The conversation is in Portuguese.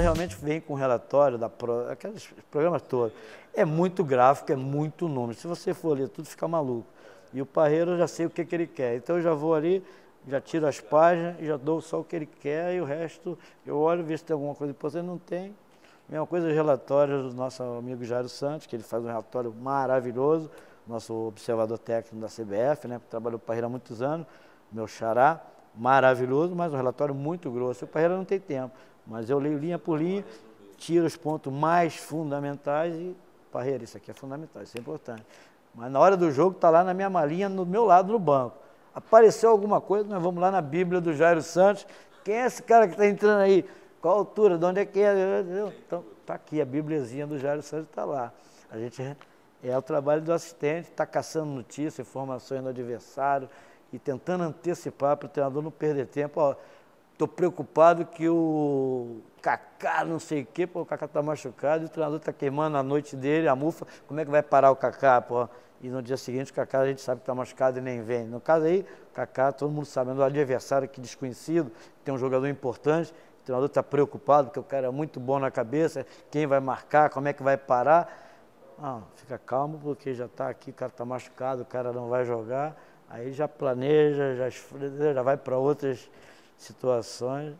geralmente vem com relatório da pro, aqueles programas todos. É muito gráfico, é muito número. Se você for ler tudo, fica maluco. E o parreiro eu já sei o que, que ele quer. Então eu já vou ali, já tiro as páginas e já dou só o que ele quer e o resto eu olho, vejo se tem alguma coisa importante. Não tem. Mesma coisa os relatórios do nosso amigo Jairo Santos, que ele faz um relatório maravilhoso, nosso observador técnico da CBF, né? Trabalhou o Parreira há muitos anos, meu xará, maravilhoso, mas um relatório muito grosso. O Parreira não tem tempo, mas eu leio linha por linha, tiro os pontos mais fundamentais e Parreira, isso aqui é fundamental, isso é importante. Mas na hora do jogo está lá na minha malinha, no meu lado no banco. Apareceu alguma coisa, nós vamos lá na Bíblia do Jairo Santos. Quem é esse cara que está entrando aí? Qual a altura? De onde é que é? Então, está aqui, a Bíbliazinha do Jairo Santos está lá. A gente é, é o trabalho do assistente, está caçando notícias, informações do adversário e tentando antecipar para o treinador não perder tempo. Estou preocupado que o Kaká, não sei o quê, pô, o Kaká está machucado e o treinador está queimando a noite dele, a mufa, como é que vai parar o Kaká, pô? E no dia seguinte o Kaká a gente sabe que está machucado e nem vem. No caso aí, o Kaká, todo mundo sabendo, o adversário que desconhecido, tem um jogador importante, o treinador está preocupado porque o cara é muito bom na cabeça, quem vai marcar, como é que vai parar. Ah, fica calmo porque já está aqui, o cara está machucado, o cara não vai jogar. Aí já planeja, já, já vai para outras situações.